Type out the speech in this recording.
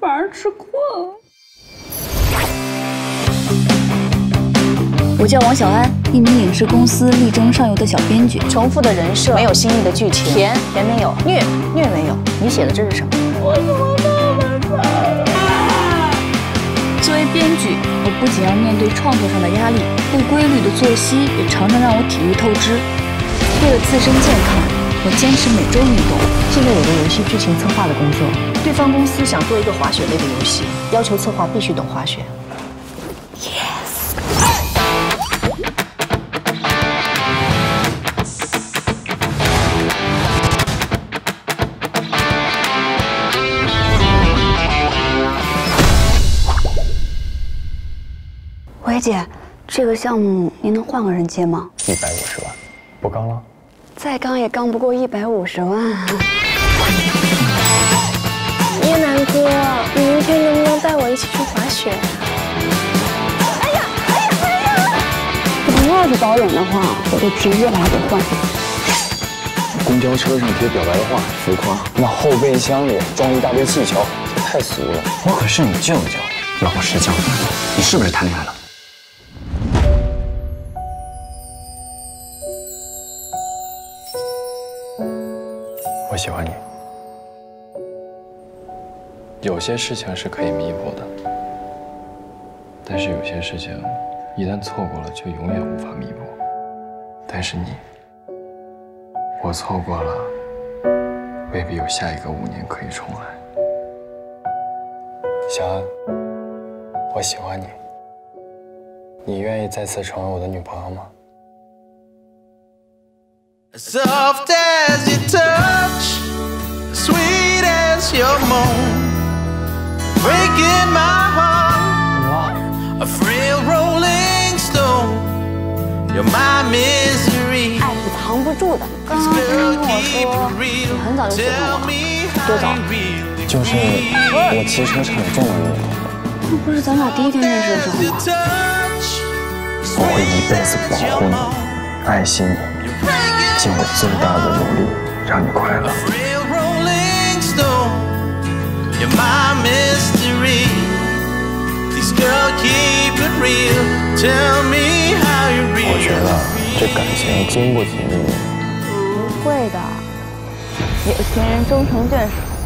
反而吃亏了。我叫王小安，一名影视公司力争上游的小编剧。重复的人设，没有新意的剧情，甜甜没有，虐虐没有。你写的这是什么？我怎么那么惨？作为编剧，我不仅要面对创作上的压力，不规律的作息也常常让我体力透支。为了自身健康，我坚持每周运动。现在有个游戏剧情策划的工作，对方公司想做一个滑雪类的游戏，要求策划必须懂滑雪。Yes 喂，姐，这个项目您能换个人接吗？一百五十万，不刚了？再刚也刚不过一百五十万。叶南哥，你明天能不能带我一起去滑雪？哎呀，哎呀，哎呀！你要是导演的话，我就直接把他给换下去。公交车上贴表白的话，浮夸；那后备箱里装一大堆气球，这太俗了。我可是你舅舅，老实交代，你是不是谈恋爱了？喜欢你。有些事情是可以弥补的，但是有些事情一旦错过了，就永远无法弥补。但是你，我错过了，未必有下一个五年可以重来。小安，我喜欢你，你愿意再次成为我的女朋友吗？Soft as your moan, breaking my heart, a frail rolling stone. You're my misery. 爱是藏不住的。刚刚听我说，你很早就喜欢我，多早？就是我骑车差点撞到你，那不是咱俩第一天认识的时候吗我会一辈子保护你，爱惜你，尽我最大的努力让你快乐。You're my mystery. Please, girl, keep it real. Tell me how you 我觉得这感情经不起你。不会的，有情人终成眷属。